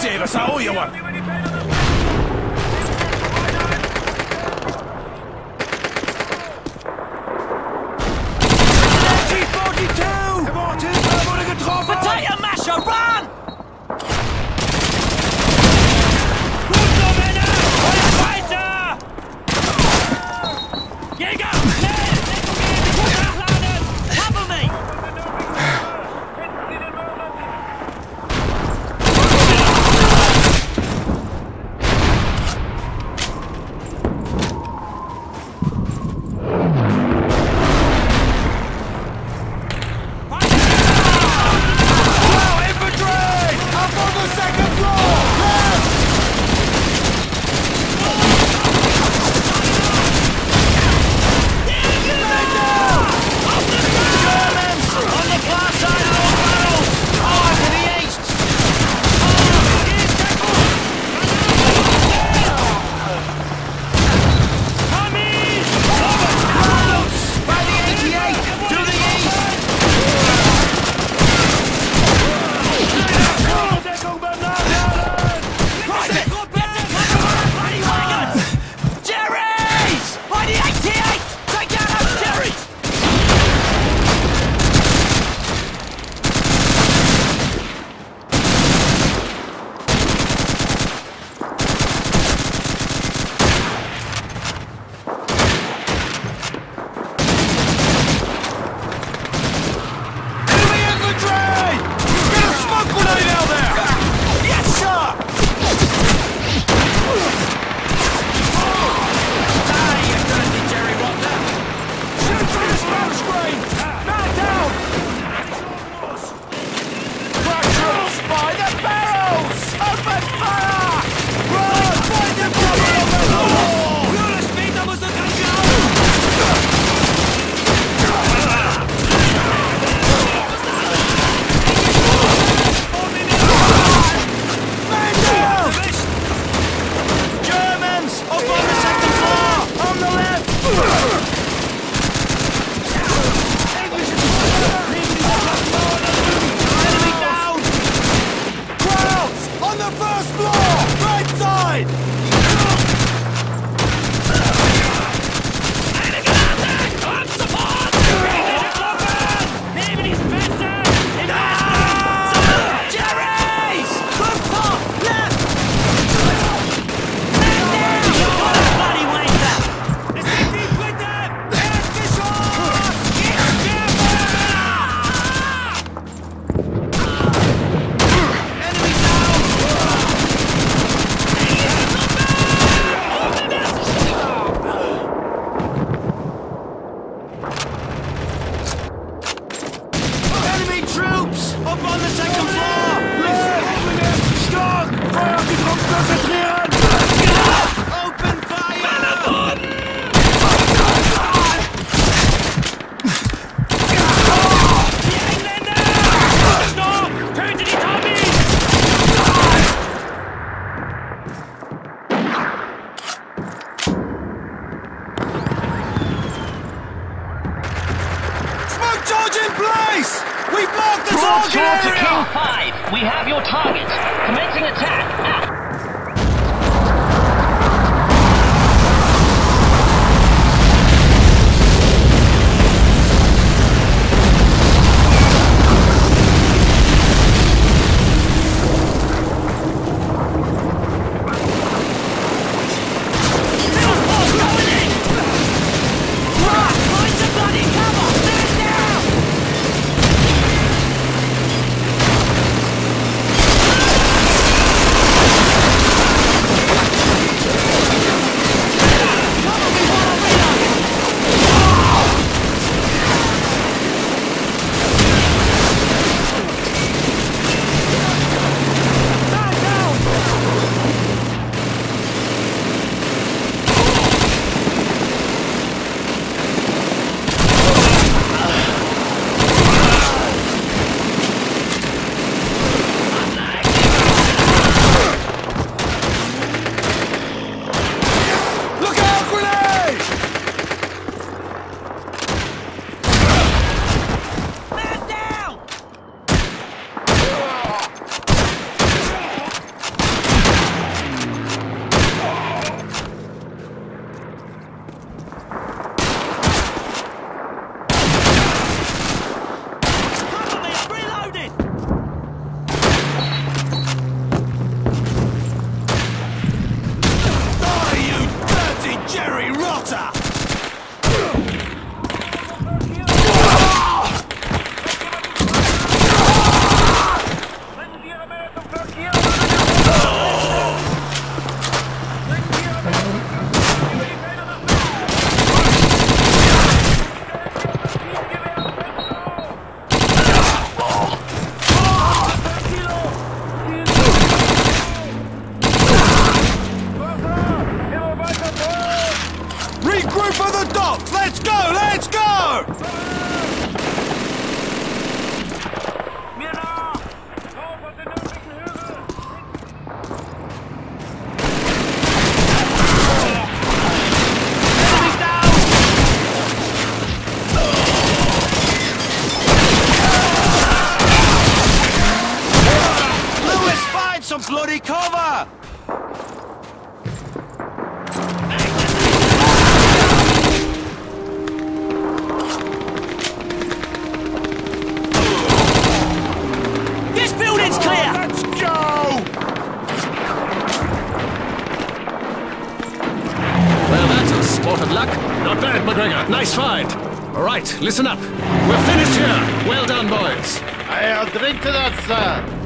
借个手 và. Bad, MacGregor. Nice find. All right, listen up. We're finished here. Well done, boys. I'll drink to that, sir.